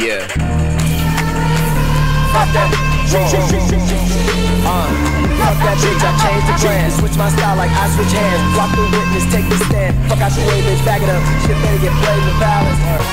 Yeah. Fuck that. Uh, fuck that bitch, I changed the brand Switch my style like I switch hands. Block the witness, take the stand. Fuck out your way, bitch, back it up. Shit better get played with the. Uh.